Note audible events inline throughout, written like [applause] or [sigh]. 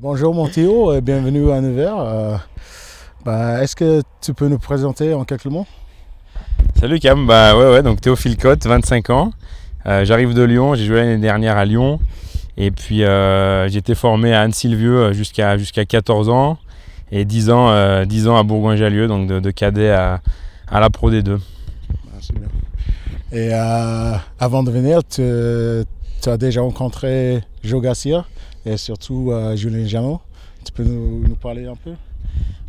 Bonjour mon Théo et bienvenue à Nevers. Euh, bah, Est-ce que tu peux nous présenter en quelques mots? Salut Cam, bah ouais ouais donc Théophile Cotte, 25 ans. Euh, J'arrive de Lyon, j'ai joué l'année dernière à Lyon et puis euh, j'ai été formé à Anne-Sylvieux jusqu'à jusqu'à 14 ans et 10 ans, 10 ans à Bourgoin-Jallieu, donc de, de cadet à, à la Pro D2. Ah, bien. Et avant de venir, tu, tu as déjà rencontré Joe Garcia? Et surtout euh, Julien Janot. Tu peux nous, nous parler un peu?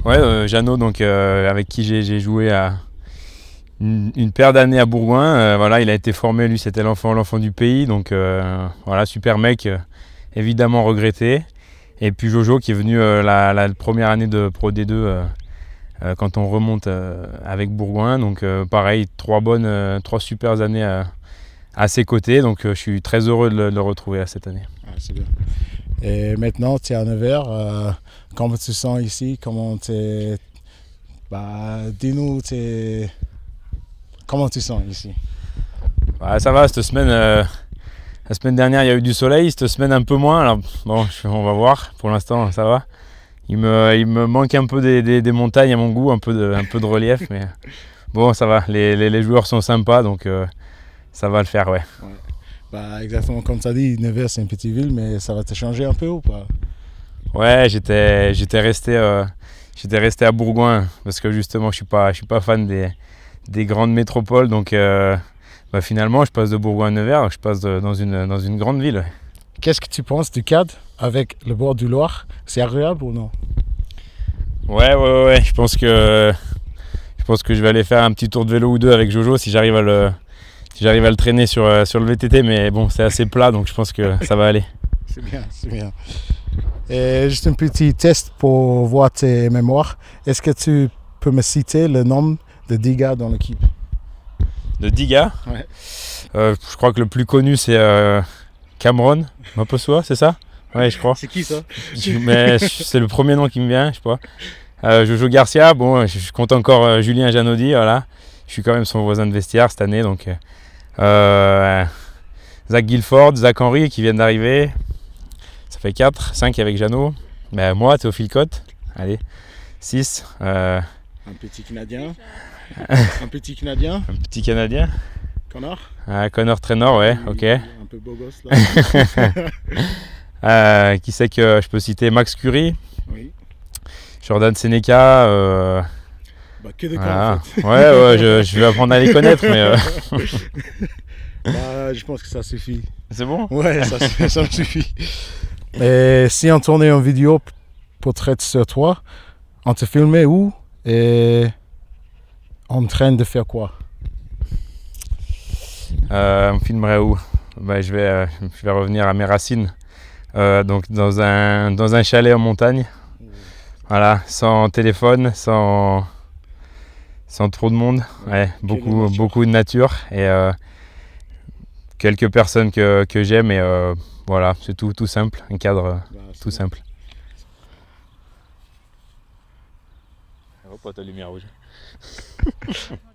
Ouais, euh, Jeannot, donc euh, avec qui j'ai joué à une, une paire d'années à Bourgoin. Euh, voilà, il a été formé, lui, c'était l'enfant, l'enfant du pays, donc euh, voilà, super mec, euh, évidemment regretté. Et puis Jojo qui est venu la, la première année de Pro D2 euh, euh, quand on remonte avec Bourgoin. Donc pareil, trois bonnes, trois super années à, à ses côtés. Donc je suis très heureux de le, de le retrouver à cette année. Ah, c'est bien. Et maintenant, tu es à Nevers. euh, comment tu te sens ici? Comment tu bah, Dis-nous, t'es- comment tu te sens ici? Ouais, ça va, cette semaine, euh, la semaine dernière, il y a eu du soleil, cette semaine un peu moins. Alors, bon, on va voir. Pour l'instant, ça va. Il me, il me manque un peu des, des- des montagnes à mon goût, un peu de, un peu de relief, mais bon, ça va. Les, les- les joueurs sont sympas, donc euh, ça va le faire, ouais. Bah, Exactement comme tu as dit, Nevers, c'est une petite ville, mais ça va te changer un peu ou pas? Ouais, j'étais, j'étais resté, euh, j'étais resté à Bourgoin parce que justement, je suis pas, je suis pas fan des, des grandes métropoles, donc euh, bah, finalement, je passe de Bourgoin à Nevers, je passe de- dans une, dans une grande ville. Qu'est-ce que tu penses du cadre avec le bord du Loire C'est agréable ou non? Ouais, ouais, ouais, ouais, je pense que je pense que je vais aller faire un petit tour de vélo ou deux avec Jojo si j'arrive à le si j'arrive à le traîner sur, euh, sur le VTT, mais bon, c'est assez plat, donc je pense que ça va aller. [laughs] C'est bien, c'est bien. Et juste un petit test pour voir tes mémoires. Est-ce que tu peux me citer le nombre de dégâts dans l'équipe? De 10 gars, Ouais. euh, je crois que le plus connu c'est euh, Cameron Maposua, c'est ça? Ouais, je crois. C'est qui ça? Mais c'est le premier nom qui me vient, je pas. Euh, Jojo Garcia, bon, je, je compte encore euh, Julien Janodi, voilà. Je suis quand même son voisin de vestiaire cette année, donc. Euh, euh, Zach Guilford, Zach Henry qui viennent d'arriver. Ça fait 4, 5 avec Jeannot. Ben, moi, Théophile Cotte. Allez, 6. Un petit Canadien. [laughs] un petit Canadien. un petit Canadien. Connor. Ah, Connor Traynor, ouais, ok. Un peu beau gosse là. [laughs] Euh, qui c'est que je peux citer? Max Curie, oui. Jordan Seneca. Bah, que des voilà. en fait. Ouais, ouais, je, je vais apprendre à les connaître, mais euh, [laughs] Bah, je pense que ça suffit. c'est bon? Ouais, [laughs] ça, me suffit. Et si on tournait une vidéo portrait sur toi, on te filmait où et en train de faire quoi? Euh, on filmerait où? Bah, je, vais, euh, je vais revenir à mes racines. Euh, donc dans un, dans un chalet en montagne. Voilà, sans téléphone, sans, sans trop de monde. Ouais, beaucoup, nature. beaucoup de nature et euh, quelques personnes que, que j'aime. Et euh, voilà, c'est tout, tout simple, un cadre euh, tout simple. Hop, ta lumière rouge. [laughs]